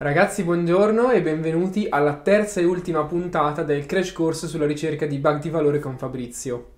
Ragazzi, buongiorno e benvenuti alla terza e ultima puntata del crash course sulla ricerca di bug di valore con Fabrizio.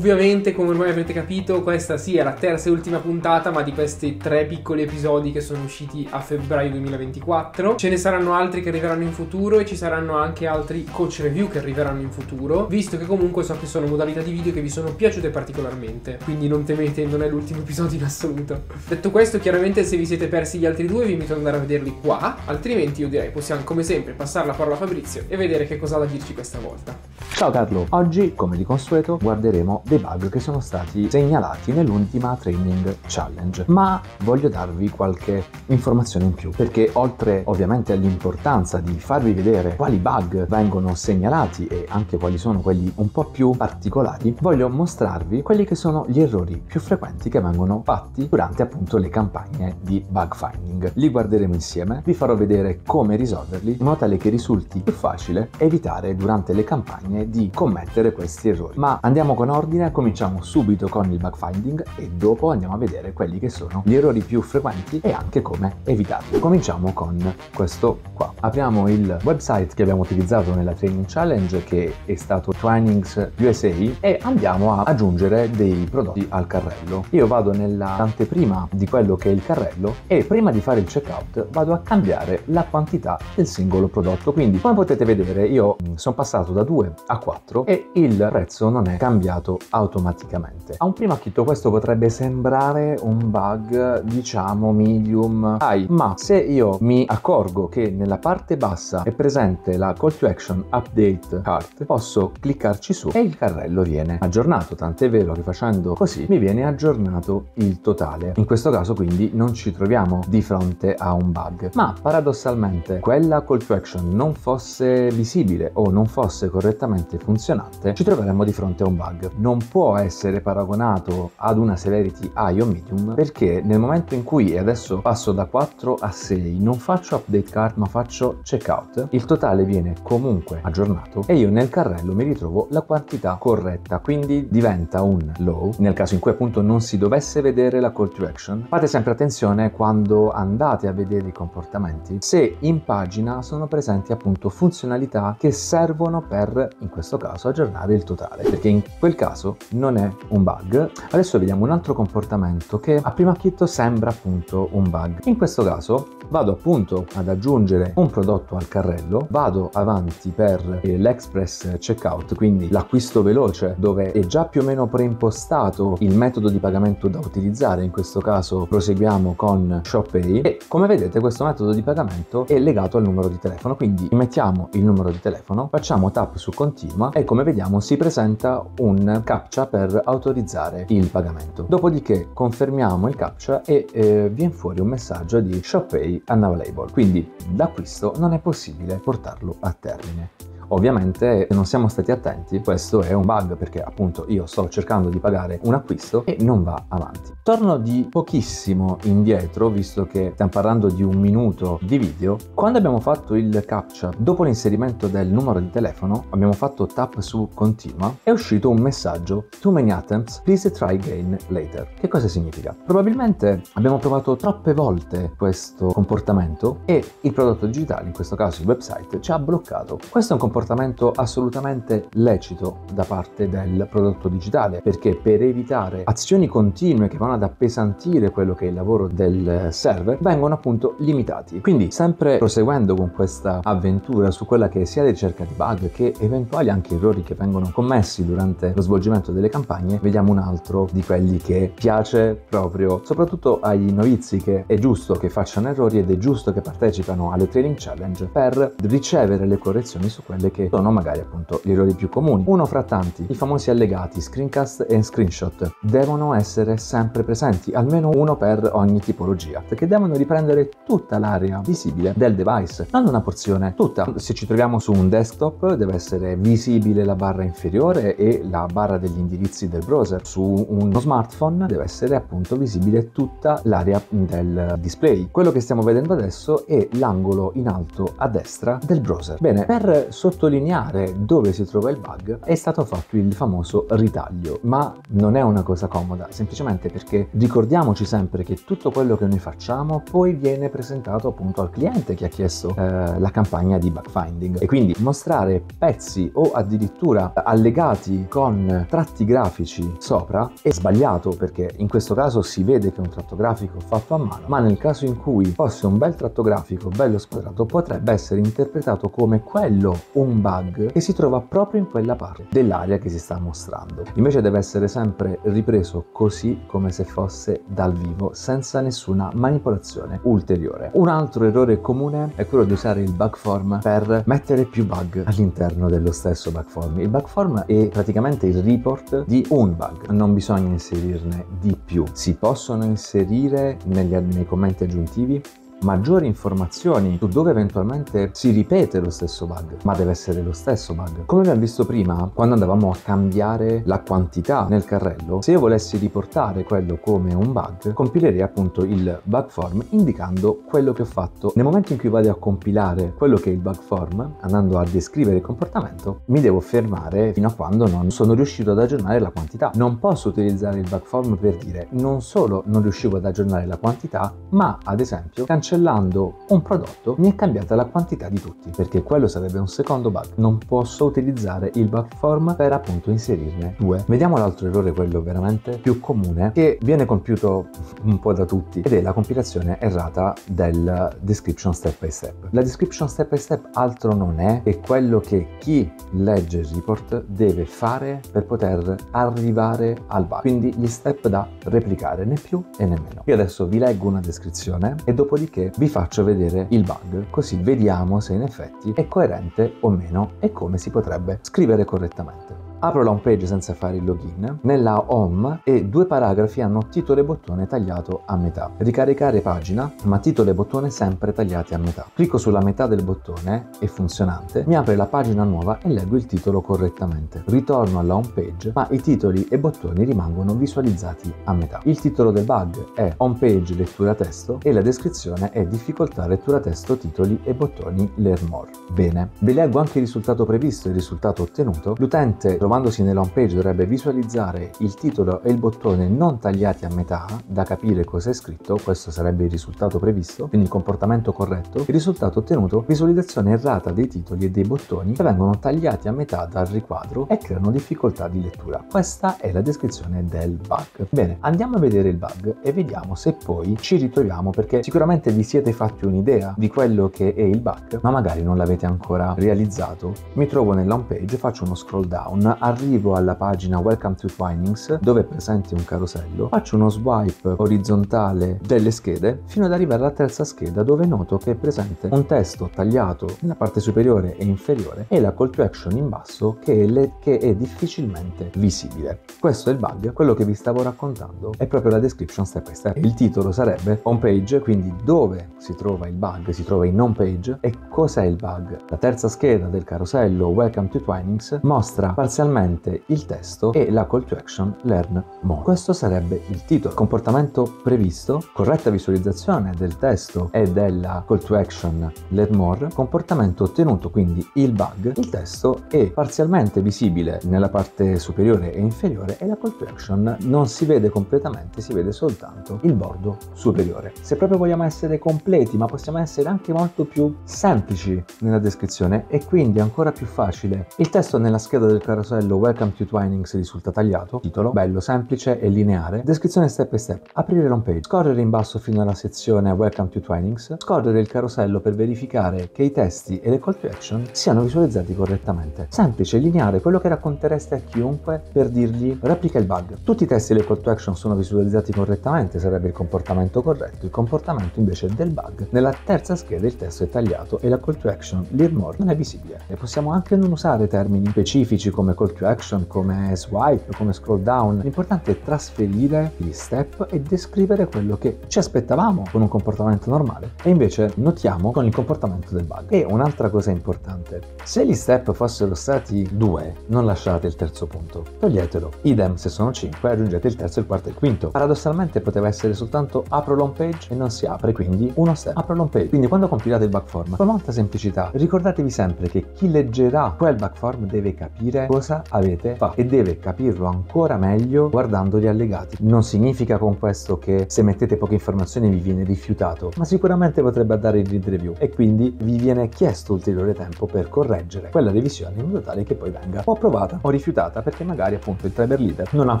Ovviamente, come ormai avrete capito, questa sì è la terza e ultima puntata, ma di questi tre piccoli episodi che sono usciti a febbraio 2024. Ce ne saranno altri che arriveranno in futuro e ci saranno anche altri coach review che arriveranno in futuro, visto che comunque so che sono modalità di video che vi sono piaciute particolarmente. Quindi non temete, non è l'ultimo episodio in assoluto. Detto questo, chiaramente se vi siete persi gli altri due vi invito ad andare a vederli qua, altrimenti io direi possiamo come sempre passare la parola a Fabrizio e vedere che cosa ha da dirci questa volta. Ciao Carlo, oggi come di consueto guarderemo dei bug che sono stati segnalati nell'ultima training challenge, ma voglio darvi qualche informazione in più perché oltre ovviamente all'importanza di farvi vedere quali bug vengono segnalati e anche quali sono quelli un po' più particolari, voglio mostrarvi quelli che sono gli errori più frequenti che vengono fatti durante appunto le campagne di bug finding. Li guarderemo insieme, vi farò vedere come risolverli in modo tale che risulti più facile evitare durante le campagne di commettere questi errori. Ma andiamo con ordine, cominciamo subito con il bug finding e dopo andiamo a vedere quelli che sono gli errori più frequenti e anche come evitarli. Cominciamo con questo qua. Apriamo il website che abbiamo utilizzato nella training challenge che è stato Trainings USA e andiamo a aggiungere dei prodotti al carrello. Io vado nella anteprima di quello che è il carrello e prima di fare il checkout vado a cambiare la quantità del singolo prodotto. Quindi come potete vedere io sono passato da 2 a 4 e il prezzo non è cambiato automaticamente. A un primo acchito questo potrebbe sembrare un bug diciamo medium high, ma se io mi accorgo che nella parte bassa è presente la call to action update cart, posso cliccarci su e il carrello viene aggiornato, tant'è vero che facendo così mi viene aggiornato il totale. In questo caso quindi non ci troviamo di fronte a un bug, ma paradossalmente quella call to action non fosse visibile o non fosse correttamente funzionante, ci troveremmo di fronte a un bug. Non può essere paragonato ad una severity high o medium perché nel momento in cui, adesso passo da 4 a 6, non faccio update cart ma faccio checkout, il totale viene comunque aggiornato e io nel carrello mi ritrovo la quantità corretta, quindi diventa un low, nel caso in cui appunto non si dovesse vedere la call to action. Fate sempre attenzione quando andate a vedere i comportamenti se in pagina sono presenti appunto funzionalità che servono per in questo caso aggiornare il totale, perché in quel caso non è un bug. Adesso vediamo un altro comportamento che a primo acchito sembra appunto un bug. In questo caso vado appunto ad aggiungere un prodotto al carrello, vado avanti per eh, l'express checkout, quindi l'acquisto veloce dove è già più o meno preimpostato il metodo di pagamento da utilizzare, in questo caso proseguiamo con ShopPay e come vedete questo metodo di pagamento è legato al numero di telefono, quindi mettiamo il numero di telefono, facciamo tap su continua e come vediamo si presenta un captcha per autorizzare il pagamento. Dopodiché confermiamo il captcha e eh, viene fuori un messaggio di ShopPay unavailable, quindi l'acquisto non è possibile portarlo a termine. Ovviamente se non siamo stati attenti questo è un bug perché appunto io sto cercando di pagare un acquisto e non va avanti. Torno di pochissimo indietro visto che stiamo parlando di un minuto di video. Quando abbiamo fatto il captcha dopo l'inserimento del numero di telefono abbiamo fatto tap su continua è uscito un messaggio too many attempts please try again later. Che cosa significa? Probabilmente abbiamo provato troppe volte questo comportamento e il prodotto digitale in questo caso il website ci ha bloccato. Questo è un comportamento comportamento assolutamente lecito da parte del prodotto digitale perché per evitare azioni continue che vanno ad appesantire quello che è il lavoro del server vengono appunto limitati. Quindi sempre proseguendo con questa avventura su quella che sia la ricerca di bug che eventuali anche errori che vengono commessi durante lo svolgimento delle campagne, vediamo un altro di quelli che piace proprio soprattutto agli novizi che è giusto che facciano errori ed è giusto che partecipano alle training challenge per ricevere le correzioni su quelle che sono magari appunto gli errori più comuni. Uno fra tanti, i famosi allegati screencast e screenshot devono essere sempre presenti, almeno uno per ogni tipologia, perché devono riprendere tutta l'area visibile del device, non una porzione, tutta. Se ci troviamo su un desktop deve essere visibile la barra inferiore e la barra degli indirizzi del browser. Su uno smartphone deve essere appunto visibile tutta l'area del display. Quello che stiamo vedendo adesso è l'angolo in alto a destra del browser. Bene, per sottolineare dove si trova il bug è stato fatto il famoso ritaglio, ma non è una cosa comoda, semplicemente perché ricordiamoci sempre che tutto quello che noi facciamo poi viene presentato appunto al cliente che ha chiesto eh, la campagna di bug finding. E quindi mostrare pezzi o addirittura allegati con tratti grafici sopra è sbagliato perché in questo caso si vede che è un tratto grafico fatto a mano, ma nel caso in cui fosse un bel tratto grafico bello squadrato potrebbe essere interpretato come quello un bug che si trova proprio in quella parte dell'area che si sta mostrando. Invece deve essere sempre ripreso così come se fosse dal vivo senza nessuna manipolazione ulteriore. Un altro errore comune è quello di usare il bug form per mettere più bug all'interno dello stesso bug form. Il bug form è praticamente il report di un bug, non bisogna inserirne di più. Si possono inserire negli, nei commenti aggiuntivi maggiori informazioni su dove eventualmente si ripete lo stesso bug, ma deve essere lo stesso bug. Come abbiamo visto prima, quando andavamo a cambiare la quantità nel carrello, se io volessi riportare quello come un bug, compilerei appunto il bug form indicando quello che ho fatto. Nel momento in cui vado a compilare quello che è il bug form, andando a descrivere il comportamento, mi devo fermare fino a quando non sono riuscito ad aggiornare la quantità. Non posso utilizzare il bug form per dire non solo non riuscivo ad aggiornare la quantità, ma ad esempio cancellare cancellando un prodotto mi è cambiata la quantità di tutti, perché quello sarebbe un secondo bug. Non posso utilizzare il bug form per appunto inserirne due. Vediamo l'altro errore, quello veramente più comune, che viene compiuto un po' da tutti, ed è la compilazione errata del description step by step. La description step by step altro non è che quello che chi legge il report deve fare per poter arrivare al bug. Quindi gli step da replicare, né più e né meno. Io adesso vi leggo una descrizione e dopodiché che vi faccio vedere il bug, così vediamo se in effetti è coerente o meno e come si potrebbe scrivere correttamente. Apro la home page senza fare il login. Nella home e due paragrafi hanno titolo e bottone tagliato a metà. Ricaricare pagina, ma titolo e bottone sempre tagliati a metà. Clicco sulla metà del bottone, è funzionante, mi apre la pagina nuova e leggo il titolo correttamente. Ritorno alla home page, ma i titoli e bottoni rimangono visualizzati a metà. Il titolo del bug è home page lettura testo e la descrizione è difficoltà lettura testo titoli e bottoni learn more. Bene, vi leggo anche il risultato previsto e il risultato ottenuto. L'utente trovandosi nella home page dovrebbe visualizzare il titolo e il bottone non tagliati a metà, da capire cosa è scritto, questo sarebbe il risultato previsto, quindi il comportamento corretto. Il risultato ottenuto, visualizzazione errata dei titoli e dei bottoni che vengono tagliati a metà dal riquadro e creano difficoltà di lettura. Questa è la descrizione del bug. Bene, andiamo a vedere il bug e vediamo se poi ci ritroviamo perché sicuramente vi siete fatti un'idea di quello che è il bug, ma magari non l'avete ancora realizzato. Mi trovo nella home page, faccio uno scroll down, arrivo alla pagina Welcome to Twinings dove è presente un carosello, faccio uno swipe orizzontale delle schede fino ad arrivare alla terza scheda dove noto che è presente un testo tagliato nella parte superiore e inferiore e la call to action in basso che è, le, che è difficilmente visibile. Questo è il bug, quello che vi stavo raccontando è proprio la description step by step. Il titolo sarebbe home page, quindi dove si trova il bug, si trova in home page e cos'è il bug. La terza scheda del carosello Welcome to Twinings mostra parzialmente inizialmente il testo e la call to action learn more. Questo sarebbe il titolo. Comportamento previsto, corretta visualizzazione del testo e della call to action learn more, comportamento ottenuto quindi il bug, il testo è parzialmente visibile nella parte superiore e inferiore e la call to action non si vede completamente, si vede soltanto il bordo superiore. Se proprio vogliamo essere completi, ma possiamo essere anche molto più semplici nella descrizione e quindi ancora più facile, il testo nella scheda del carosello carosello Welcome to Twinings risulta tagliato, titolo, bello, semplice e lineare, descrizione step by step, aprire l'home page, scorrere in basso fino alla sezione Welcome to Twinings, scorrere il carosello per verificare che i testi e le call to action siano visualizzati correttamente. Semplice, lineare, quello che raccontereste a chiunque per dirgli replica il bug. Tutti i testi e le call to action sono visualizzati correttamente, sarebbe il comportamento corretto, il comportamento invece del bug. Nella terza scheda il testo è tagliato e la call to action Lear More non è visibile. E possiamo anche non usare termini specifici come call to action, come swipe, come scroll down. L'importante è trasferire gli step e descrivere quello che ci aspettavamo con un comportamento normale e invece notiamo con il comportamento del bug. E un'altra cosa importante, se gli step fossero stati due, non lasciate il terzo punto, toglietelo. Idem se sono 5, aggiungete il terzo, il quarto e il quinto. Paradossalmente poteva essere soltanto apro l'home page e non si apre, quindi uno step, apro l'home page. Quindi quando compilate il bug form, con molta semplicità, ricordatevi sempre che chi leggerà quel bug form deve capire cosa avete fatto e deve capirlo ancora meglio guardando gli allegati. Non significa con questo che se mettete poche informazioni vi viene rifiutato, ma sicuramente potrebbe dare il read review e quindi vi viene chiesto ulteriore tempo per correggere quella revisione in modo tale che poi venga o approvata o rifiutata perché magari appunto il driver leader non ha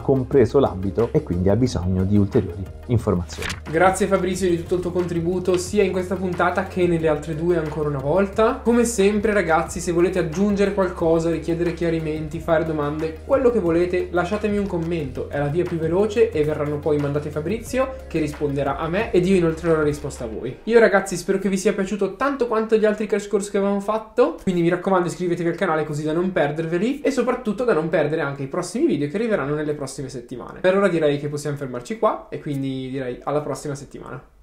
compreso l'ambito e quindi ha bisogno di ulteriori informazioni. Grazie Fabrizio di tutto il tuo contributo sia in questa puntata che nelle altre due ancora una volta. Come sempre ragazzi se volete aggiungere qualcosa, richiedere chiarimenti, fare domande, quello che volete lasciatemi un commento, è la via più veloce e verranno poi mandati Fabrizio che risponderà a me ed io inoltrerò la risposta a voi. Io ragazzi spero che vi sia piaciuto tanto quanto gli altri crash course che avevamo fatto, quindi mi raccomando iscrivetevi al canale così da non perderveli e soprattutto da non perdere anche i prossimi video che arriveranno nelle prossime settimane. Per ora direi che possiamo fermarci qua e quindi direi alla prossima settimana.